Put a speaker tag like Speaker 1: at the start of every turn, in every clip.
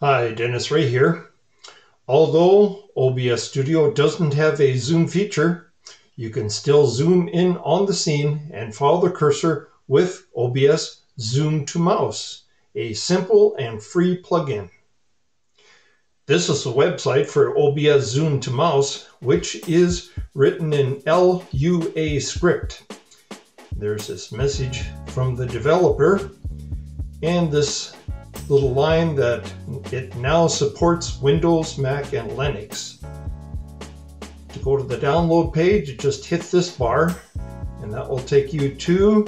Speaker 1: Hi, Dennis Ray here. Although OBS Studio doesn't have a zoom feature, you can still zoom in on the scene and follow the cursor with OBS Zoom to Mouse, a simple and free plugin. This is the website for OBS Zoom to Mouse, which is written in LUA script. There's this message from the developer and this little line that it now supports Windows, Mac, and Linux. To go to the download page, just hit this bar and that will take you to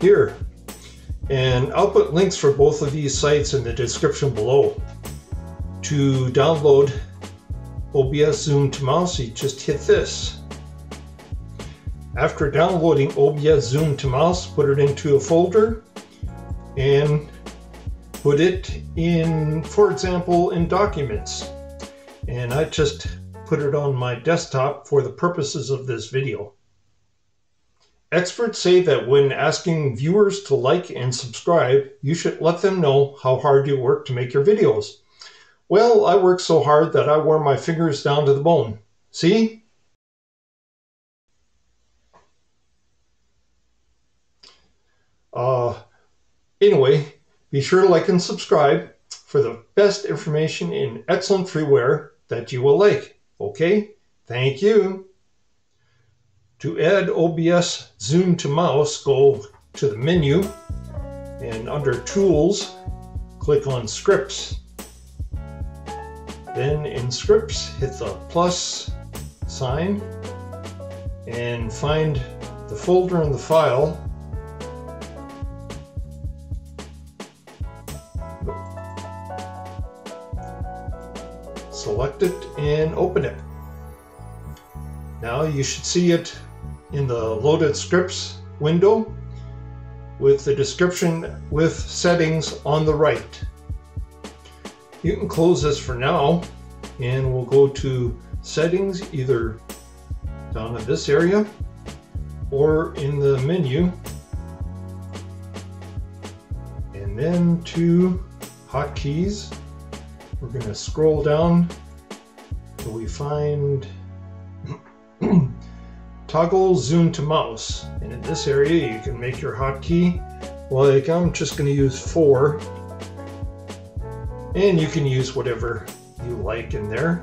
Speaker 1: here. And I'll put links for both of these sites in the description below. To download OBS Zoom to Mouse, you just hit this. After downloading OBS Zoom to Mouse, put it into a folder and put it in, for example, in documents. And I just put it on my desktop for the purposes of this video. Experts say that when asking viewers to like and subscribe, you should let them know how hard you work to make your videos. Well, I work so hard that I wore my fingers down to the bone. See? Uh, anyway, be sure to like and subscribe for the best information in excellent freeware that you will like. Okay? Thank you. To add OBS Zoom to Mouse, go to the menu and under Tools, click on Scripts. Then in Scripts, hit the plus sign and find the folder in the file select it and open it. Now you should see it in the loaded scripts window with the description with settings on the right. You can close this for now and we'll go to settings either down in this area or in the menu and then to hotkeys we're going to scroll down till we find toggle zoom to mouse. And in this area, you can make your hotkey. Like I'm just going to use four. And you can use whatever you like in there.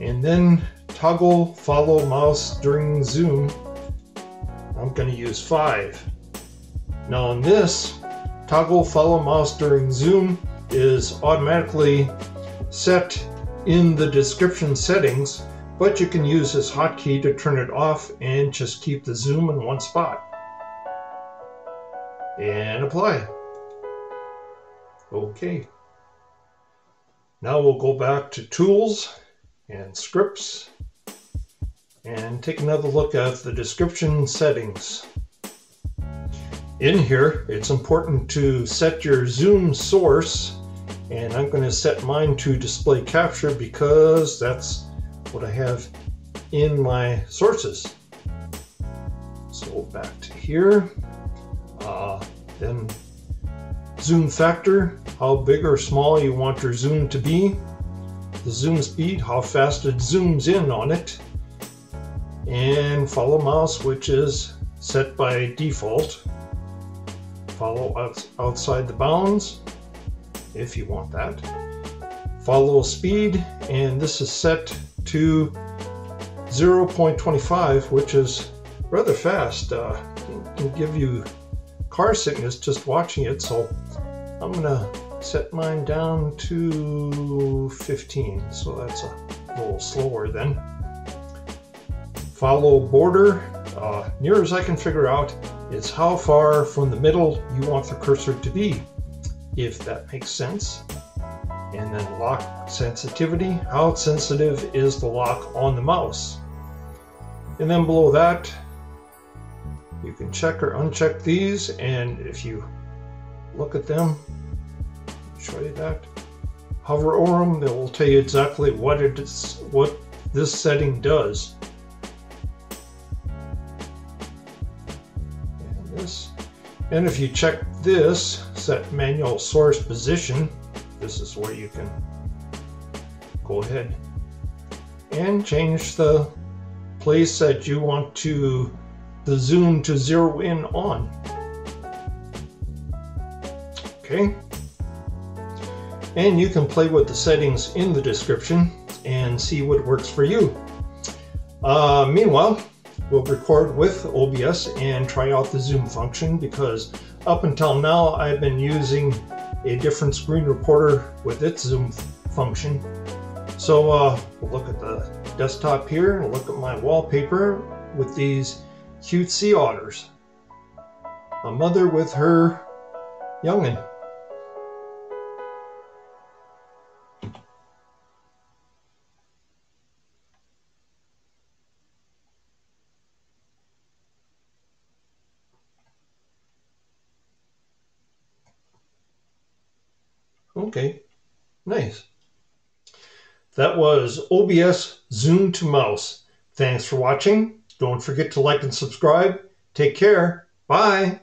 Speaker 1: And then toggle follow mouse during zoom. I'm going to use five. Now on this, toggle follow mouse during zoom is automatically set in the description settings, but you can use this hotkey to turn it off and just keep the zoom in one spot. And apply. Okay. Now we'll go back to Tools and Scripts and take another look at the description settings. In here, it's important to set your zoom source and I'm going to set mine to display capture because that's what I have in my sources. So back to here, uh, then zoom factor, how big or small you want your zoom to be, the zoom speed, how fast it zooms in on it, and follow mouse, which is set by default follow outside the bounds if you want that. Follow speed, and this is set to 0.25, which is rather fast. Uh, can give you car sickness just watching it, so I'm gonna set mine down to 15, so that's a little slower then. Follow border, uh, near as I can figure out, is how far from the middle you want the cursor to be, if that makes sense. And then lock sensitivity, how sensitive is the lock on the mouse. And then below that, you can check or uncheck these, and if you look at them, show you that, hover over them, they will tell you exactly what it is, what this setting does. And if you check this, set manual source position, this is where you can go ahead and change the place that you want to the zoom to zero in on. Okay. And you can play with the settings in the description and see what works for you. Uh, meanwhile, we'll record with OBS and try out the zoom function because up until now I've been using a different screen recorder with its zoom function. So uh, we'll look at the desktop here and look at my wallpaper with these cute sea otters. A mother with her youngin'. Okay, nice. That was OBS Zoom to Mouse. Thanks for watching. Don't forget to like and subscribe. Take care. Bye.